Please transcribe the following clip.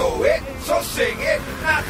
know it, so sing it. Not